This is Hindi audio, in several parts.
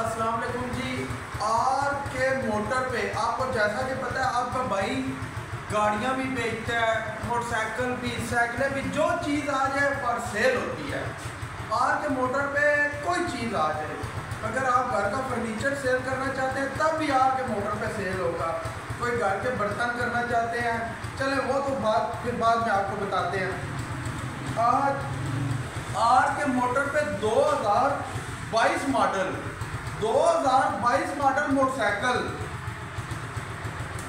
अस्सलाम वालेकुम जी। आर के मोटर पे आपको जैसा कि पता है आपका भाई गाड़ियाँ भी बेचता है, मोटरसाइकिल भी, साइकिलें भी, जो चीज़ आ जाए पर सेल होती है। आर के मोटर पे कोई चीज़ आ जाए अगर आप घर का फर्नीचर सेल करना चाहते हैं, तब भी आर के मोटर पे सेल होगा। कोई घर के बर्तन करना चाहते हैं, चले वो तो बात फिर बाद में आपको बताते हैं। आज आर के मोटर पे 2022 मॉडल 2022 मॉडल मोटरसाइकिल।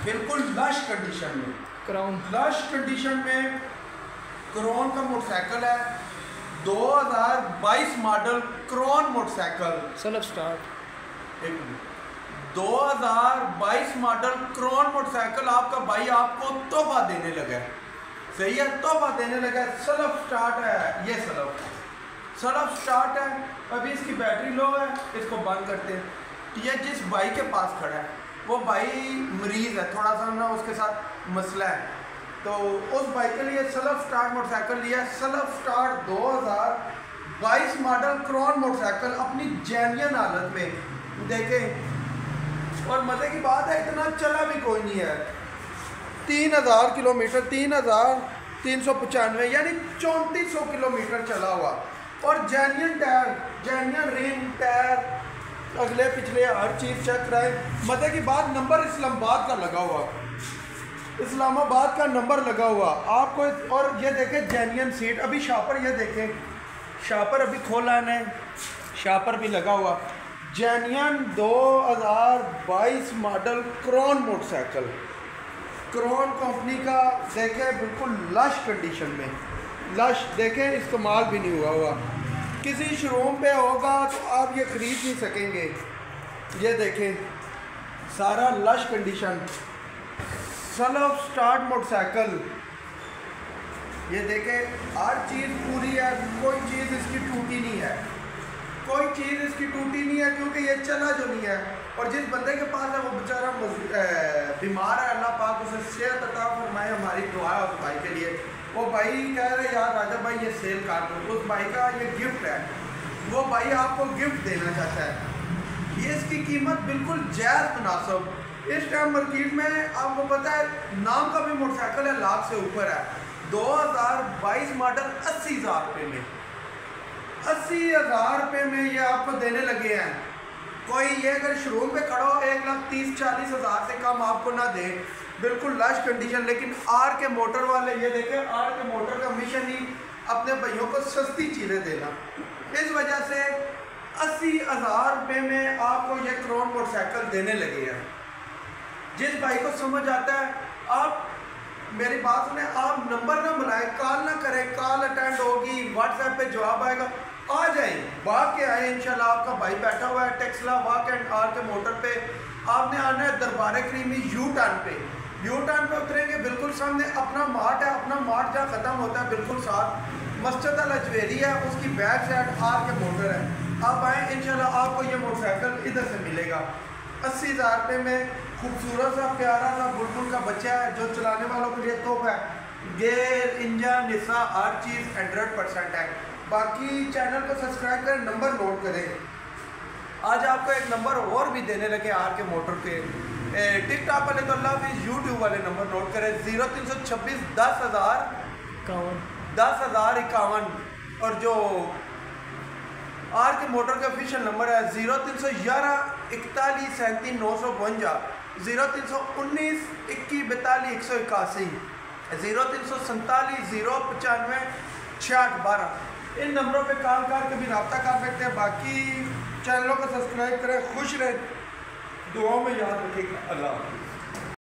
बिल्कुल लश कंडीशन में। क्राउन लश कंडीशन में क्रोन का मोटरसाइकिल है। 2022 model Crown motorcycle. Self start एक मिनट 2022 मॉडल क्रोन मोटरसाइकिल आपका भाई आपको तोहफा देने लगा है। सही है? तोहफा देने लगा है। सलफ स्टार्ट है। ये सलफ सलफ स्टार्ट है। अभी इसकी बैटरी लो है। इसको बंद करते हैं। ये जिस भाई के पास खड़ा है, वो भाई मरीज़ है। थोड़ा सा ना उसके साथ मसला है। तो उस भाई के लिए सलफ स्टार्ट मोटरसाइकिल लिया self start 2022 model Crown motorcycle अपनी जेन्यन हालत में। देखें। और मज़े की बात है, इतना चला भी कोई नहीं है। तीन हज़ार किलोमीटर, तीन हज़ार तीन सौ पचानवे, यानी चौंतीस सौ किलोमीटर चला हुआ। और genuine tyre genuine rim tyre अगले, पिछले, हर चीज़ चेक कराए। मज़े की बात नंबर इस्लामाबाद का लगा हुआ। इस्लामाबाद का नंबर लगा हुआ। आपको और ये देखें जेन्यन सीट अभी शापर ये देखें। शापर अभी खोला है। शापर भी लगा हुआ। Genuine 2022 model Crown motorcycle Crown company का, देखें, बिल्कुल लश कंडीशन में। लश, देखें इस्तेमाल भी नहीं हुआ हुआ किसी शोरूम पे होगा तो आप ये ख़रीद नहीं सकेंगे। ये देखें, सारा lush condition self start motorcycle ये देखें, हर चीज़ पूरी है, कोई चीज़ इसकी टूटी नहीं है। कोई चीज़ इसकी टूटी नहीं है, क्योंकि ये चला जो नहीं है। और जिस बंदे के पास है, वो बेचारा बीमार है, अल्लाह पाक उसे सेहत अता फरमाए, हमारी दुआ वो भाई कह रहे, यार राजा भाई, ये सेल कर दो। उस भाई का ये गिफ्ट है। वो भाई आपको गिफ्ट देना चाहता है। ये इसकी कीमत बिल्कुल जायज़ मुनासब। इस टाइम मार्केट में आपको पता है, नाम का भी मोटरसाइकिल है, लाख से ऊपर है। 2022 मॉडल अस्सी हज़ार रुपये में। अस्सी हज़ार रुपये में ये आपको देने लगे हैं। कोई ये अगर शोरूम पे खड़ा हो, एक लाख तीस चालीस हज़ार से कम आपको ना दे। बिल्कुल लश कंडीशन लेकिन आर के मोटर वाले, ये देखें आर के मोटर का मिशन ही अपने भाइयों को सस्ती चीज़ें देना। इस वजह से अस्सी हज़ार रुपये में आपको ये क्रोन मोटरसाइकिल देने लगे हैं। जिस भाई को समझ आता है, आप मेरी बात सुने, आप नंबर ना बुलाएँ कॉल ना करें कॉल अटेंड होगी व्हाट्सएप पे जवाब आएगा। आ जाए भाग के आए, इंशाल्लाह आपका भाई बैठा हुआ है टेक्सला वाक एंड आर के मोटर पे। आपने आना है दरबार क्रीमी यू टर्न पे। यू टर्न पे उतरेंगे, बिल्कुल सामने अपना मार्ट है, अपना मार्ट जहाँ ख़त्म होता है, बिल्कुल साथ। मस्जिद अल अजवेरी है, उसकी back side R K motor है। आप आए, इंशाल्लाह आपको ये मोटरसाइकिल इधर से मिलेगा। अस्सी हज़ार रुपये में खूबसूरत सा, प्यारा सा, बुलबुल का बच्चा है, जो चलाने वालों के लिए तोहफा है। गेयर इंजन हिस्सा हर चीज़ हंड्रेड परसेंट है। बाकी चैनल को सब्सक्राइब करें नंबर नोट करें। आज आपको एक नंबर और भी देने लगे आर के मोटर के। टिकटॉक वाले तो अल्लाह भी यूट्यूब वाले नंबर नोट करें। ज़ीरो तीन सौ छब्बीस दस हज़ार। इक्यावन। दस हज़ार इक्यावन। और जो आर के मोटर का ऑफिशियल नंबर है ज़ीरो तीन सौ ग्यारह इकतालीस सैंतीस नौ सौ बवंजा। ज़ीरो तीन सौ उन्नीस इक्कीस बैतालीस एक सौ इक्यासी। ज़ीरो तीन सौ सैंतालीस ज़ीरो पचानवे छियाठ बारह। इन नंबरों पे कॉल करके भी रब्ता कर सकते हैं। बाकी चैनलों को सब्सक्राइब करें, खुश रहें। दुआओं में याद रखेगा अल्लाह हाफिज़।